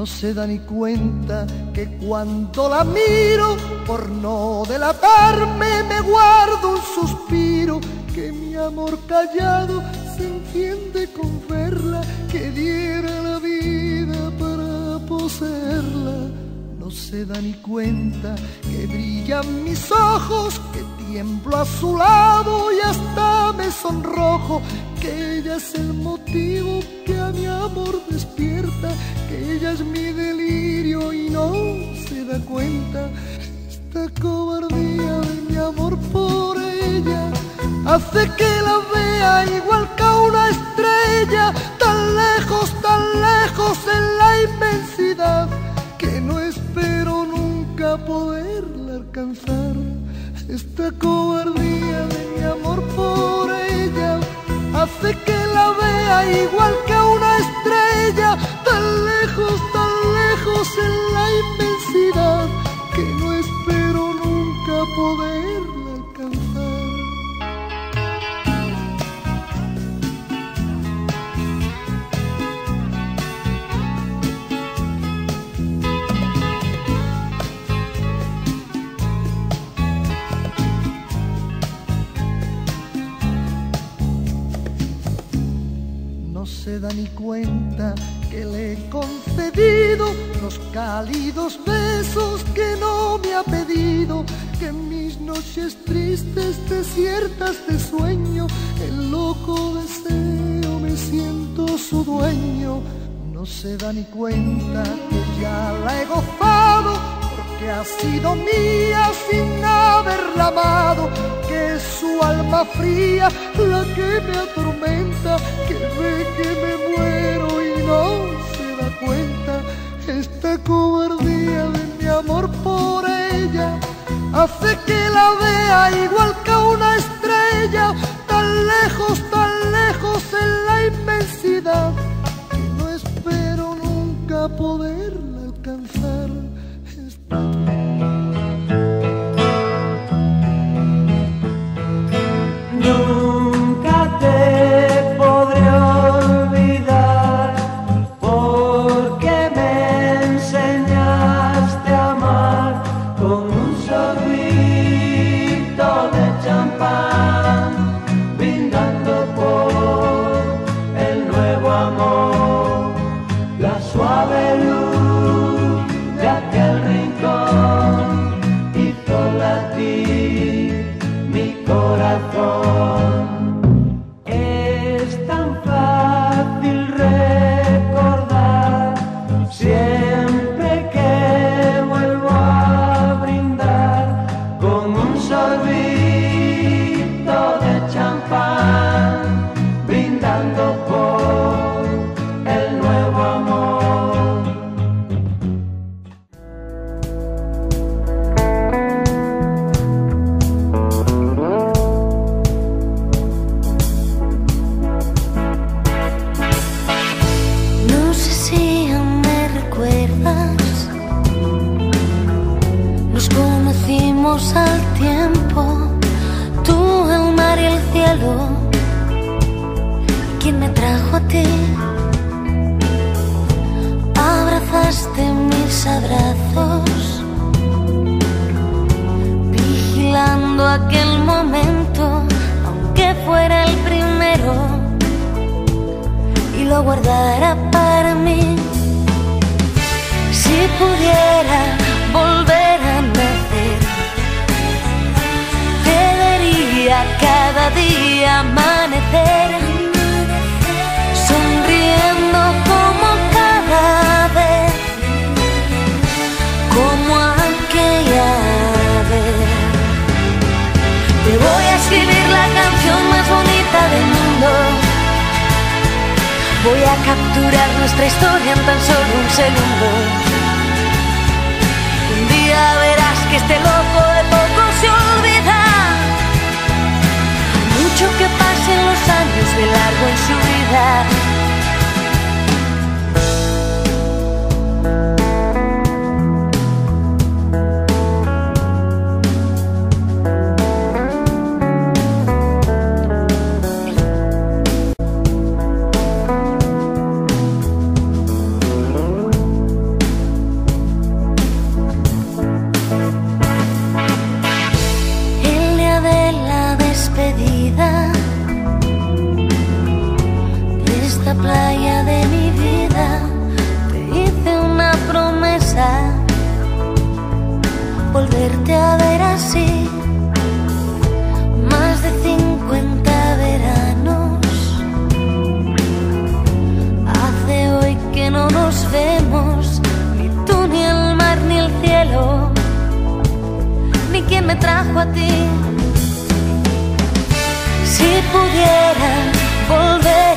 no se da ni cuenta que cuando la miro, por no delatarme, me guardo un suspiro, que mi amor callado se enciende con verla, que diera la vida para poseerla. No se da ni cuenta que brillan mis ojos, que tiemblo a su lado y hasta me sonrojo, que ella es el motivo que a mi amor despierta, que es mi delirio y no se da cuenta. Esta cobardía de mi amor por ella hace que la vea igual que a una estrella, tan lejos, tan lejos en la inmensidad, que no espero nunca poderla alcanzar. Esta cobardía de mi amor por ella hace que la vea igual que a una estrella, tan lejos, en la inmensidad, que no espero nunca poderla alcanzar. No se da ni cuenta que le he concedido los cálidos besos que no me ha pedido, que mis noches tristes, desiertas de sueño, el loco deseo me siento su dueño. No se da ni cuenta que ya la he gozado porque ha sido mía sin haberla amado, que es su alma fría la que me atormenta, que ve que me muero y no se da cuenta. Esta cobardía de mi amor por ella hace que la vea igual que una estrella, tan lejos, tan lejos en la inmensidad, que no espero nunca poderla alcanzar. Nunca suave luz de aquel rincón hizo latir mi corazón. Es tan fácil recordar siempre que vuelvo a brindar con un sorbito de al tiempo, tú, el mar y el cielo. ¿Quién me trajo a ti? Abrazaste mis abrazos, vigilando aquel momento, aunque fuera el primero y lo guardara Voy a capturar nuestra historia en tan solo un segundo. Un día verás que este loco de poco se olvida. volverte a ver así. Más de 50 veranos hace hoy que no nos vemos, ni tú, ni el mar, ni el cielo, ni quien me trajo a ti. Si pudiera volver.